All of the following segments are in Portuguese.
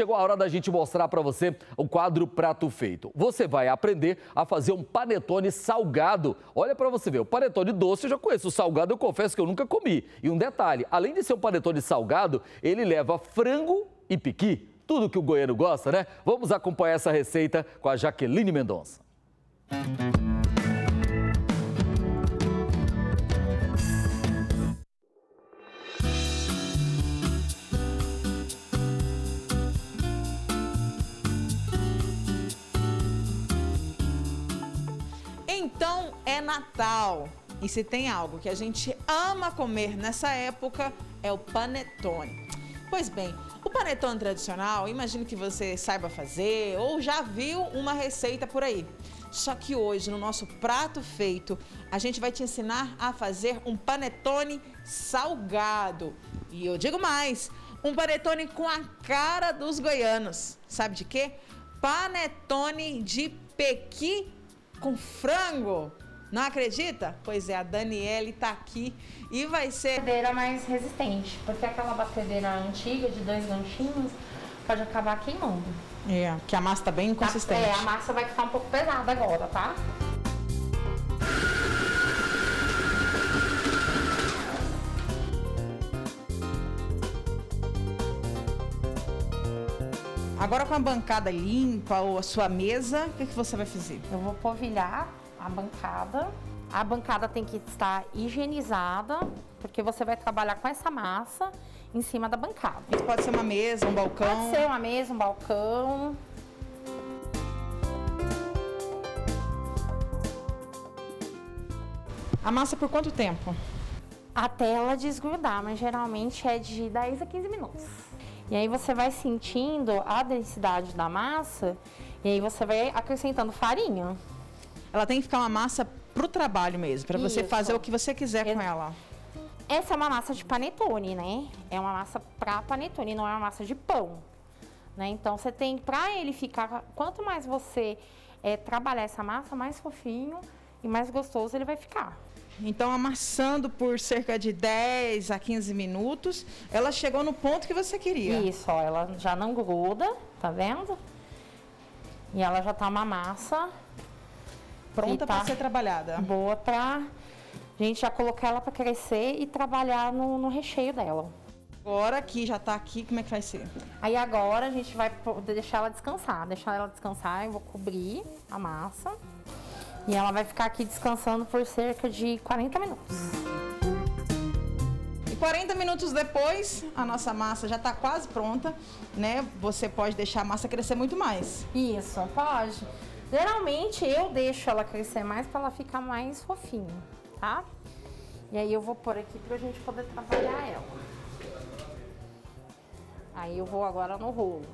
chegou a hora da gente mostrar para você o quadro Prato Feito. Você vai aprender a fazer um panetone salgado. Olha para você ver, o panetone doce eu já conheço, o salgado eu confesso que eu nunca comi. E um detalhe, além de ser um panetone salgado, ele leva frango e piqui. Tudo que o goiano gosta, né? Vamos acompanhar essa receita com a Jaqueline Mendonça. Então é Natal. E se tem algo que a gente ama comer nessa época, é o panetone. Pois bem, o panetone tradicional, imagino que você saiba fazer ou já viu uma receita por aí. Só que hoje, no nosso prato feito, a gente vai te ensinar a fazer um panetone salgado. E eu digo mais, um panetone com a cara dos goianos. Sabe de quê? Panetone de pequi com frango. Não acredita? Pois é, a Daniele tá aqui e vai ser. Batedeira mais resistente, porque aquela batedeira antiga de dois ganchinhos pode acabar queimando. É, que a massa tá bem consistente. É, a massa vai ficar um pouco pesada agora, tá? Agora com a bancada limpa ou a sua mesa, o que, que você vai fazer? Eu vou polvilhar a bancada. A bancada tem que estar higienizada, porque você vai trabalhar com essa massa em cima da bancada. Isso pode ser uma mesa, um balcão? Pode ser uma mesa, um balcão. A massa por quanto tempo? Até ela desgrudar, mas geralmente é de 10 a 15 minutos. E aí você vai sentindo a densidade da massa e aí você vai acrescentando farinha. Ela tem que ficar uma massa pro trabalho mesmo, para você fazer o que você quiser com ela. Essa é uma massa de panetone, né? É uma massa pra panetone, não é uma massa de pão. Né? Então você tem, pra ele ficar, quanto mais você eh, trabalhar essa massa, mais fofinho e mais gostoso ele vai ficar. Então, amassando por cerca de 10 a 15 minutos, ela chegou no ponto que você queria. Isso, ó, ela já não gruda, tá vendo? E ela já tá uma massa Pronta que para tá ser trabalhada. boa pra gente já colocar ela pra crescer e trabalhar no, no recheio dela. Agora que já tá aqui, como é que vai ser? Aí agora a gente vai deixar ela descansar. Deixar ela descansar, eu vou cobrir a massa. E ela vai ficar aqui descansando por cerca de 40 minutos. E 40 minutos depois, a nossa massa já tá quase pronta, né? Você pode deixar a massa crescer muito mais. Isso, pode. Geralmente eu deixo ela crescer mais para ela ficar mais fofinha, tá? E aí eu vou pôr aqui pra gente poder trabalhar ela. Aí eu vou agora no rolo.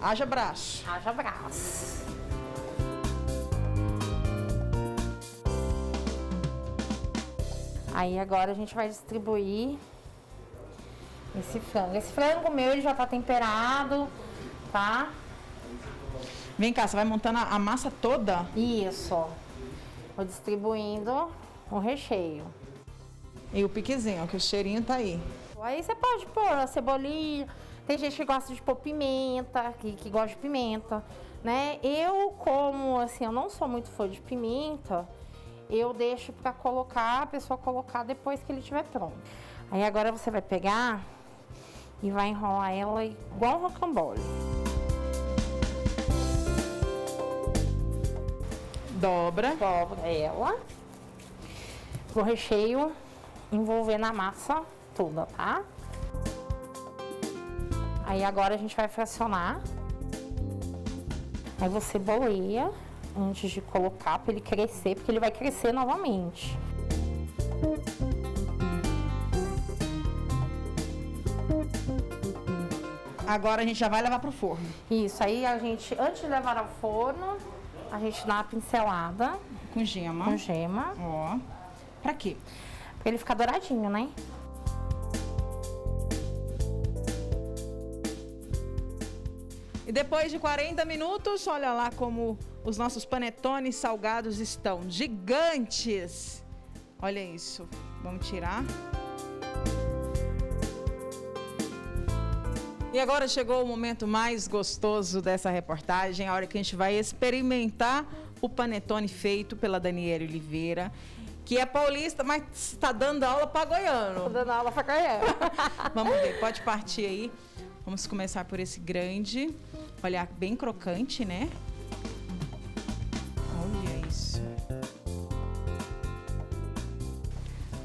Haja braço. Haja braço. Aí agora a gente vai distribuir esse frango. Esse frango meu ele já tá temperado, tá? Vem cá, você vai montando a massa toda. Isso. ó. Vou distribuindo o recheio. E o piquezinho, que o cheirinho tá aí. Aí você pode pôr a cebolinha. Tem gente que gosta de pôr pimenta, que, que gosta de pimenta, né? Eu, como assim, eu não sou muito fã de pimenta, eu deixo pra colocar, a pessoa colocar depois que ele estiver pronto. Aí agora você vai pegar e vai enrolar ela igual um rocambole. Dobra. dobra ela. O recheio envolver na massa toda, tá? Aí agora a gente vai fracionar. Aí você boleia antes de colocar para ele crescer, porque ele vai crescer novamente. Agora a gente já vai levar pro forno. Isso, aí a gente, antes de levar ao forno, a gente dá uma pincelada Com gema. com gema, Ó. Pra quê? pra ele ficar douradinho, né? E depois de 40 minutos, olha lá como os nossos panetones salgados estão gigantes. Olha isso. Vamos tirar. E agora chegou o momento mais gostoso dessa reportagem, a hora que a gente vai experimentar o panetone feito pela Daniela Oliveira, que é paulista, mas está dando aula para goiano. Tô dando aula pra goiano. Vamos ver, pode partir aí. Vamos começar por esse grande. Olha, bem crocante, né? Olha isso.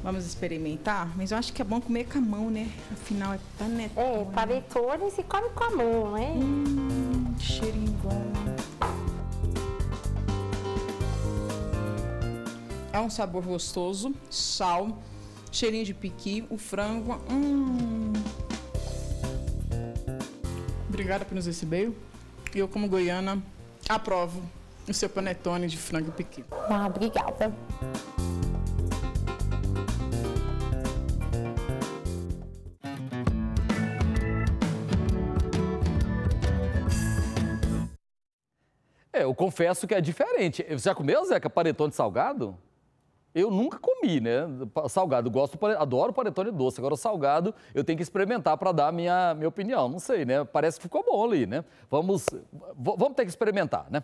Vamos experimentar? Mas eu acho que é bom comer com a mão, né? Afinal, é panetone. É, panetone se come com a mão, né? Hum, cheirinho bom. É um sabor gostoso, sal, cheirinho de piqui, o frango. Hum. Obrigada por nos receber. E eu, como goiana, aprovo o seu panetone de frango piqui. Ah, obrigada. É, eu confesso que é diferente. Você já comeu, Zeca, panetone salgado? Eu nunca comi, né? Salgado, gosto, adoro panetone doce. Agora, salgado, eu tenho que experimentar para dar a minha, minha opinião. Não sei, né? Parece que ficou bom ali, né? Vamos, vamos ter que experimentar, né?